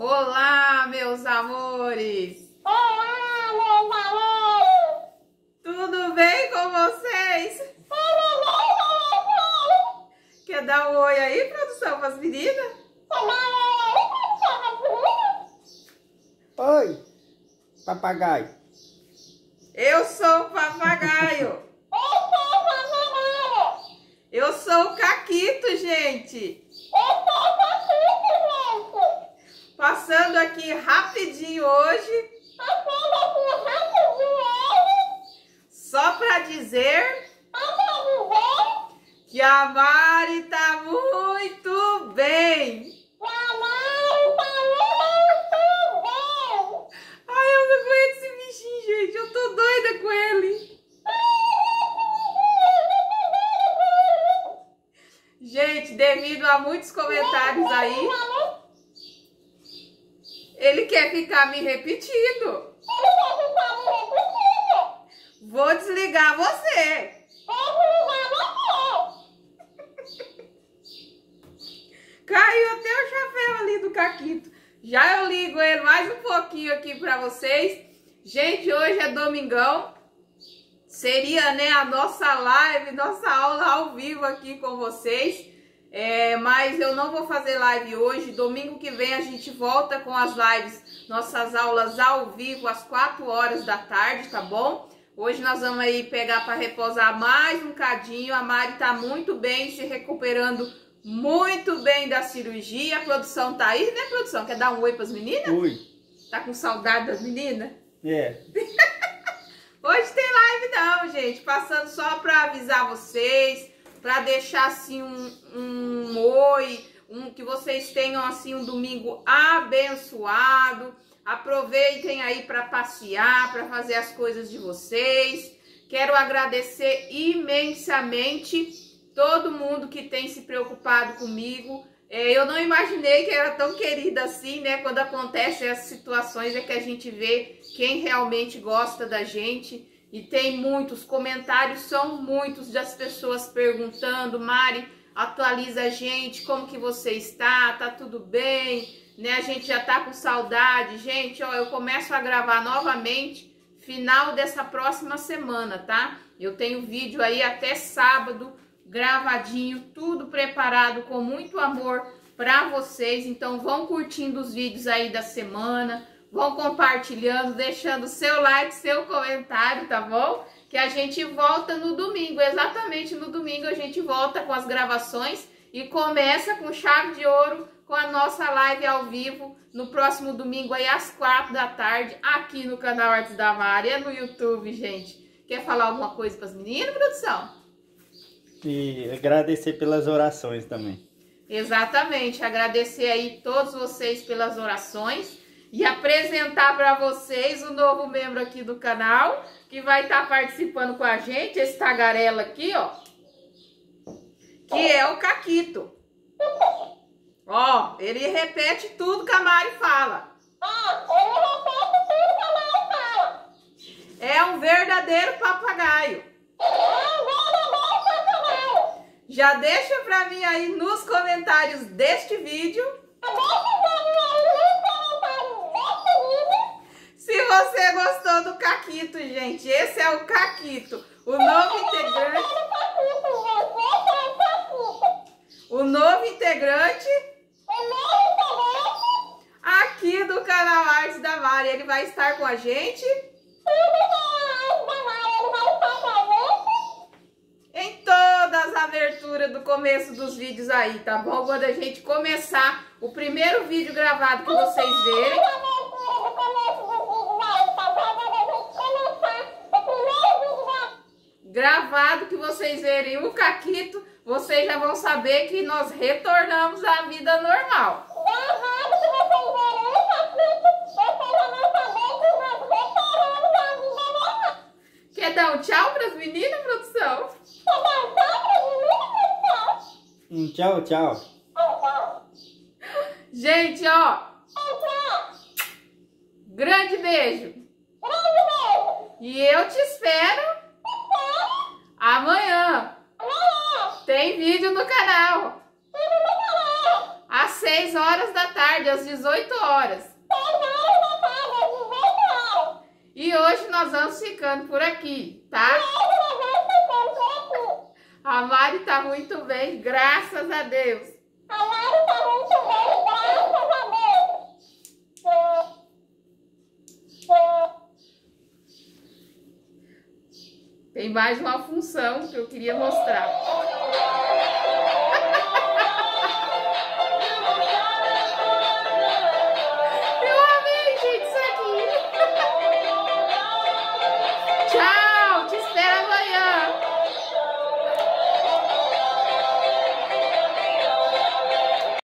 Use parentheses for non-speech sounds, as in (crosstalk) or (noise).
Olá, meus amores! Olá, meus amores! Tudo bem com vocês? Quer dar um oi aí, produção, para as meninas? Oi aí, produção, para as Oi, papagaio. Eu sou o papagaio. Eu sou o papagaio! Eu sou o Caquito, gente. Eu sou o Caquito, gente! Passando aqui rapidinho hoje, só para dizer que a Mari tá muito bem! Ai, eu não aguento esse bichinho, gente. Eu tô doida com ele. Gente, devido a muitos comentários aí, ele quer ficar me repetindo. Vou desligar você. Caiu até o chapéu ali do Caquito. Já eu ligo ele mais um pouquinho aqui pra vocês. Gente, hoje é domingão. Seria, né, a nossa live, nossa aula ao vivo aqui com vocês. É, mas eu não vou fazer live hoje. Domingo que vem a gente volta com as lives, nossas aulas ao vivo às 4 horas da tarde, tá bom? Hoje nós vamos aí pegar para repousar mais um cadinho. A Mari tá muito bem, se recuperando muito bem da cirurgia. A produção tá aí, né, produção? Quer dar um oi pras meninas? Oi. Tá com saudade das meninas? É. (laughs) Hoje tem live não, gente. Passando só para avisar vocês, para deixar assim um, um oi, um que vocês tenham assim um domingo abençoado. Aproveitem aí para passear, para fazer as coisas de vocês. Quero agradecer imensamente todo mundo que tem se preocupado comigo. É, eu não imaginei que era tão querida assim, né? Quando acontecem as situações é que a gente vê quem realmente gosta da gente. E tem muitos comentários, são muitos das pessoas perguntando, Mari, atualiza a gente, como que você está? Tá tudo bem? Né? A gente já tá com saudade. Gente, ó, eu começo a gravar novamente final dessa próxima semana, tá? Eu tenho vídeo aí até sábado gravadinho, tudo preparado com muito amor para vocês. Então vão curtindo os vídeos aí da semana, vão compartilhando, deixando seu like, seu comentário, tá bom? Que a gente volta no domingo, exatamente no domingo a gente volta com as gravações e começa com chave de ouro com a nossa live ao vivo no próximo domingo aí às quatro da tarde aqui no canal Artes da Maria no YouTube, gente. Quer falar alguma coisa para as meninas, produção? E agradecer pelas orações também. Exatamente, agradecer aí todos vocês pelas orações e apresentar para vocês o novo membro aqui do canal que vai estar tá participando com a gente, esse tagarela aqui, ó, que é o Caquito. Ó, ele repete tudo que a Mari fala. É um verdadeiro papagaio. Já deixa pra mim aí nos comentários deste vídeo se você gostou do Caquito, gente. Esse é o Caquito, o novo integrante. O novo integrante aqui do canal Artes da Mari. Ele vai estar com a gente em todas as aberturas do começo dos vídeos aí, tá bom? Quando a gente começar o primeiro vídeo gravado que vocês verem. Gravado que vocês verem o Caquito, vocês já vão saber que nós retornamos à vida normal. Quer dar um tchau para as meninas, produção? Um tchau, tchau. Gente, ó, grande beijo. E eu te espero Tem vídeo no canal. Às 6 horas da tarde, às 18 horas. E hoje nós vamos ficando por aqui, tá? A Mari tá muito bem, graças a Deus. Tem mais uma função que eu queria mostrar.